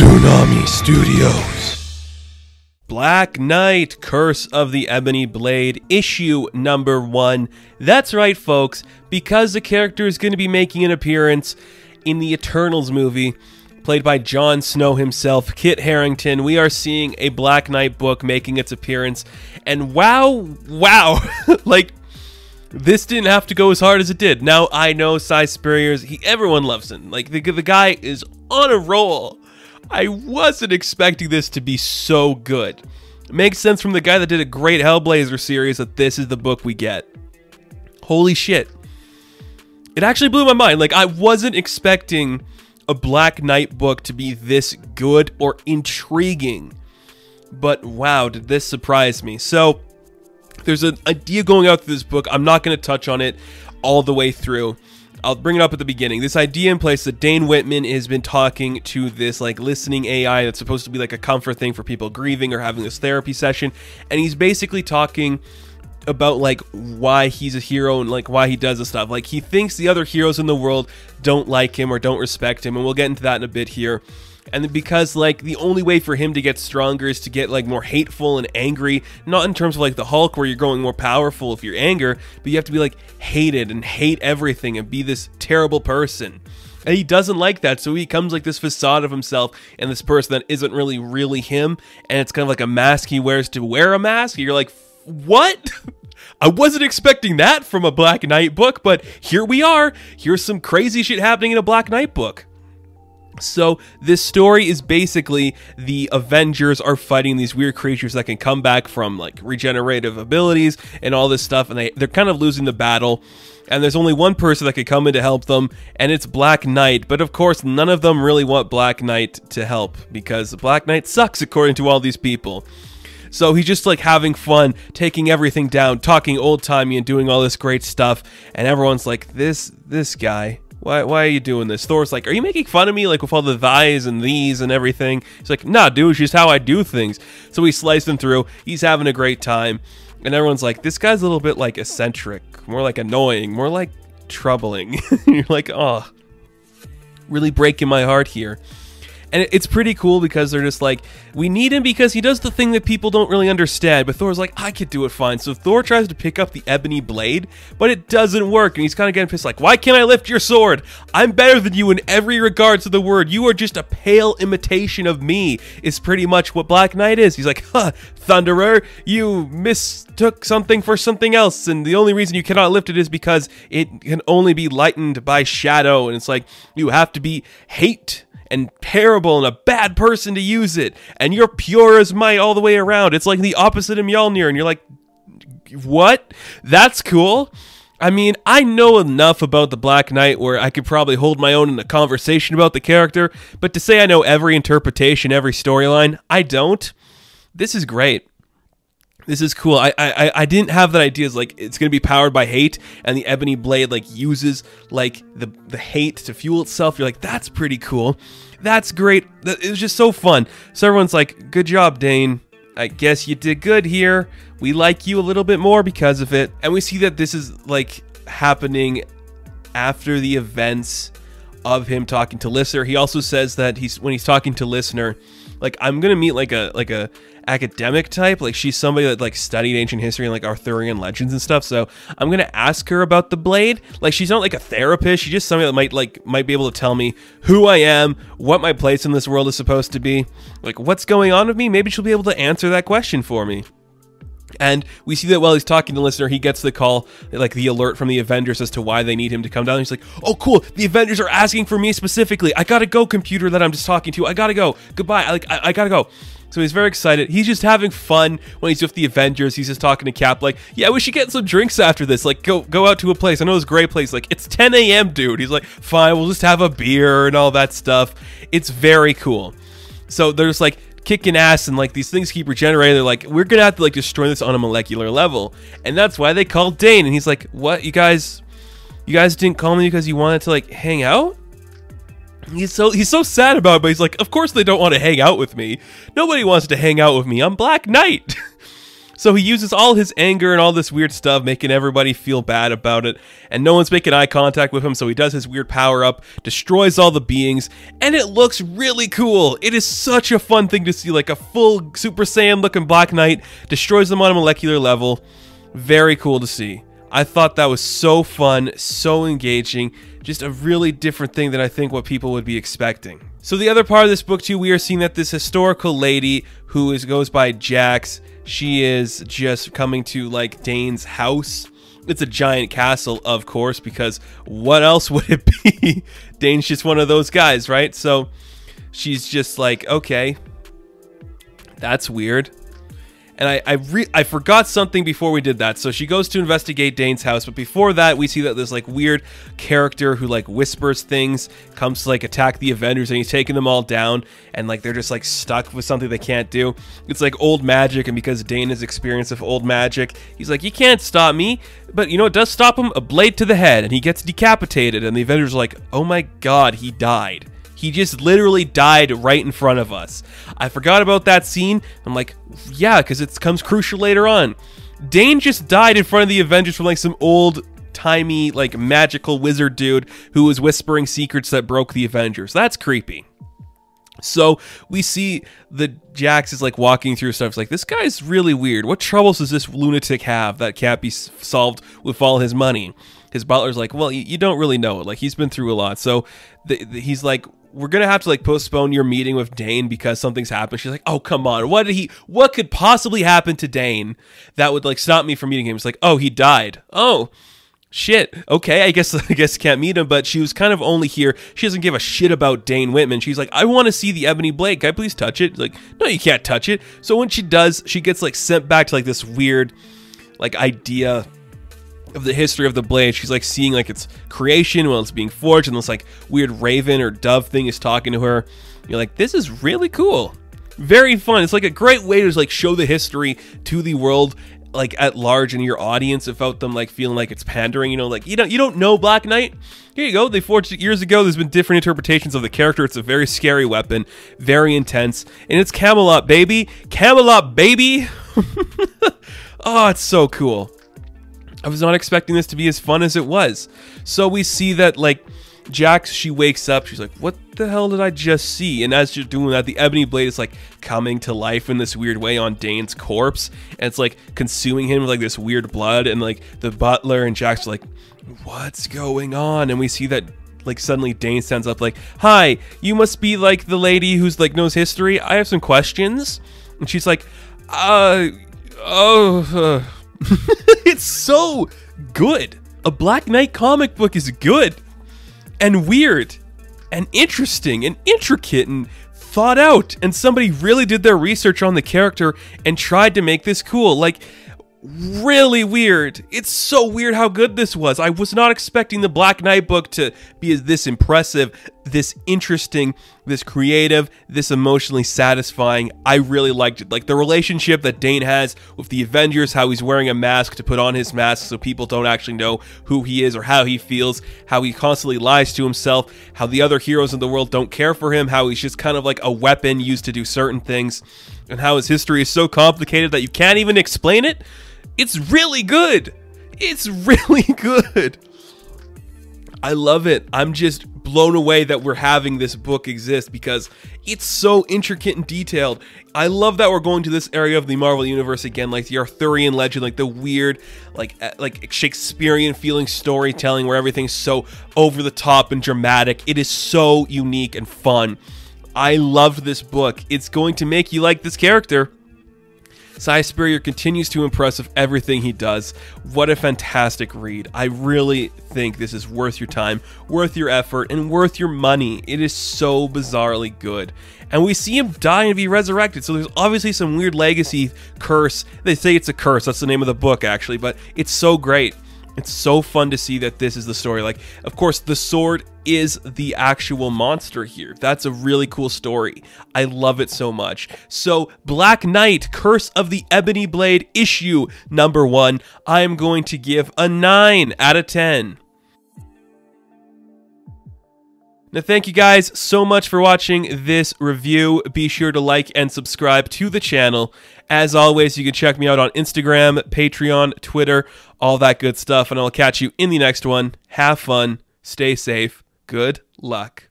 Tsunami Studios. Black Knight Curse of the Ebony Blade, issue number one. That's right, folks, because the character is going to be making an appearance in the Eternals movie, played by Jon Snow himself, Kit Harington. We are seeing a Black Knight book making its appearance, and wow, wow, like. This didn't have to go as hard as it did. Now I know Si Spurrier's, he everyone loves him. Like the the guy is on a roll. I wasn't expecting this to be so good. It makes sense from the guy that did a great Hellblazer series that this is the book we get. Holy shit. It actually blew my mind. Like, I wasn't expecting a Black Knight book to be this good or intriguing. But wow, did this surprise me. So, there's an idea going out through this book. I'm not going to touch on it all the way through. I'll bring it up at the beginning. This idea in place that Dane Whitman has been talking to this like listening AI that's supposed to be like a comfort thing for people grieving or having this therapy session, and he's basically talking about like why he's a hero and like why he does this stuff. Like he thinks the other heroes in the world don't like him or don't respect him, and we'll get into that in a bit here and because like the only way for him to get stronger is to get like more hateful and angry not in terms of like the hulk where you're growing more powerful if you're anger but you have to be like hated and hate everything and be this terrible person and he doesn't like that so he becomes like this facade of himself and this person that isn't really really him and it's kind of like a mask he wears to wear a mask you're like what I wasn't expecting that from a Black Knight book, but here we are. Here's some crazy shit happening in a Black Knight book. So this story is basically the Avengers are fighting these weird creatures that can come back from like regenerative abilities and all this stuff, and they they're kind of losing the battle. And there's only one person that could come in to help them, and it's Black Knight. But of course, none of them really want Black Knight to help because Black Knight sucks according to all these people. So he's just like having fun, taking everything down, talking old timey, and doing all this great stuff. And everyone's like, "This this guy." Why, why are you doing this? Thor's like, are you making fun of me, like with all the thys and these and everything? He's like, nah, dude, it's just how I do things. So we slice him through. He's having a great time, and everyone's like, this guy's a little bit like eccentric, more like annoying, more like troubling. You're like, oh, really breaking my heart here. And it's pretty cool because they're just like, we need him because he does the thing that people don't really understand. But Thor's like, I could do it fine. So Thor tries to pick up the ebony blade, but it doesn't work. And he's kind of getting pissed, like, why can't I lift your sword? I'm better than you in every regards of the word. You are just a pale imitation of me, is pretty much what Black Knight is. He's like, huh, Thunderer, you mistook something for something else. And the only reason you cannot lift it is because it can only be lightened by shadow. And it's like, you have to be hate and terrible and a bad person to use it, and you're pure as might all the way around. It's like the opposite of Mjolnir, and you're like, what? That's cool. I mean, I know enough about the Black Knight where I could probably hold my own in a conversation about the character, but to say I know every interpretation, every storyline, I don't. This is great. This is cool. I, I I didn't have that idea. It's like it's gonna be powered by hate, and the ebony blade like uses like the the hate to fuel itself. You're like, that's pretty cool. That's great. It was just so fun. So everyone's like, good job, Dane. I guess you did good here. We like you a little bit more because of it. And we see that this is like happening after the events of him talking to listener. He also says that he's when he's talking to listener, like I'm gonna meet like a like a academic type. Like she's somebody that like studied ancient history and like Arthurian legends and stuff. So I'm gonna ask her about the blade. Like she's not like a therapist. She's just somebody that might like might be able to tell me who I am, what my place in this world is supposed to be, like what's going on with me. Maybe she'll be able to answer that question for me. And we see that while he's talking to the listener, he gets the call, like the alert from the Avengers as to why they need him to come down. He's like, "Oh, cool! The Avengers are asking for me specifically. I gotta go, computer that I'm just talking to. I gotta go. Goodbye. I, like, I, I gotta go." So he's very excited. He's just having fun when he's with the Avengers. He's just talking to Cap, like, "Yeah, we should get some drinks after this. Like, go go out to a place. I know it's a great place. Like, it's 10 a.m., dude." He's like, "Fine, we'll just have a beer and all that stuff." It's very cool. So there's like kicking ass and like these things keep regenerating. They're like, we're gonna have to like destroy this on a molecular level, and that's why they called Dane. And he's like, what? You guys, you guys didn't call me because you wanted to like hang out? He's so he's so sad about it, but he's like, of course they don't want to hang out with me. Nobody wants to hang out with me. I'm Black Knight. So he uses all his anger and all this weird stuff, making everybody feel bad about it. And no one's making eye contact with him, so he does his weird power up, destroys all the beings, and it looks really cool. It is such a fun thing to see, like a full Super Saiyan looking Black Knight, destroys them on a molecular level. Very cool to see. I thought that was so fun, so engaging, just a really different thing than I think what people would be expecting. So the other part of this book too, we are seeing that this historical lady who is goes by Jax, she is just coming to like Dane's house. It's a giant castle, of course, because what else would it be? Dane's just one of those guys, right? So she's just like, okay, that's weird and I I, re- I forgot something before we did that. So she goes to investigate Dane's house, but before that, we see that this like weird character who like whispers things comes to like attack the Avengers, and he's taking them all down, and like they're just like stuck with something they can't do. It's like old magic, and because Dane has experience of old magic, he's like, you can't stop me. But you know what does stop him? A blade to the head, and he gets decapitated, and the Avengers are like, oh my god, he died. He just literally died right in front of us. I forgot about that scene. I'm like, yeah, because it comes crucial later on. Dane just died in front of the Avengers from like some old timey, like magical wizard dude who was whispering secrets that broke the Avengers. That's creepy. So we see the Jax is like walking through stuff. It's like this guy's really weird. What troubles does this lunatic have that can't be solved with all his money? His butler's like, well, you, don't really know it. Like he's been through a lot. So he's like, we're gonna have to like postpone your meeting with Dane because something's happened. She's like, oh come on, what did he? What could possibly happen to Dane that would like stop me from meeting him? It's like, oh, he died. Oh, shit. Okay, I guess I guess can't meet him. But she was kind of only here. She doesn't give a shit about Dane Whitman. She's like, I want to see the Ebony Blade. Can I please touch it? Like, no, you can't touch it. So when she does, she gets like sent back to like this weird, like idea of the history of the blade. She's like seeing like its creation while it's being forged, and this like weird raven or dove thing is talking to her. You're like, this is really cool, very fun. It's like a great way to like show the history to the world like at large in your audience without them like feeling like it's pandering you know like you don't you don't know black knight. Here you go. They forged it years ago. There's been different interpretations of the character. It's a very scary weapon very intense and it's camelot baby. Camelot baby. Oh it's so cool I was not expecting this to be as fun as it was. So we see that like Jax, she wakes up, she's like, what the hell did I just see? And as she's doing that, the ebony blade is like coming to life in this weird way on Dane's corpse. And it's like consuming him with like this weird blood. And like the butler and Jax are like, what's going on? And we see that like suddenly Dane stands up like, hi, you must be like the lady who's like knows history. I have some questions. And she's like, uh, oh, uh, it's so good. A Black Knight comic book is good and weird and interesting and intricate and thought out. And somebody really did their research on the character and tried to make this cool. Like, really weird. It's so weird how good this was. I was not expecting the Black Knight book to be this impressive, this interesting, this creative, this emotionally satisfying. I really liked it. Like the relationship that Dane has with the Avengers, how he's wearing a mask to put on his mask so people don't actually know who he is or how he feels, how he constantly lies to himself, how the other heroes in the world don't care for him, how he's just kind of like a weapon used to do certain things, and how his history is so complicated that you can't even explain it. It's really good. It's really good. I love it. I'm just blown away that we're having this book exist because it's so intricate and detailed. I love that we're going to this area of the Marvel universe again, like the Arthurian legend, like the weird, like eh, like Shakespearean feeling storytelling where everything's so over the top and dramatic. It is so unique and fun. I loved this book. It's going to make you like this character. Si Spurrier continues to impress with everything he does. What a fantastic read. I really think this is worth your time, worth your effort, and worth your money. It is so bizarrely good. And we see him die and be resurrected, so there's obviously some weird legacy curse. They say it's a curse, that's the name of the book actually, but it's so great. It's so fun to see that this is the story. Like, of course, the sword is the actual monster here. That's a really cool story. I love it so much. So, Black Knight, Curse of the Ebony Blade, issue number one, I am going to give a 9 out of 10. Now, thank you guys so much for watching this review. Be sure to like and subscribe to the channel. As always, you can check me out on Instagram, Patreon, Twitter, all that good stuff, and I'll catch you in the next one. Have fun, stay safe, good luck.